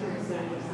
Sure.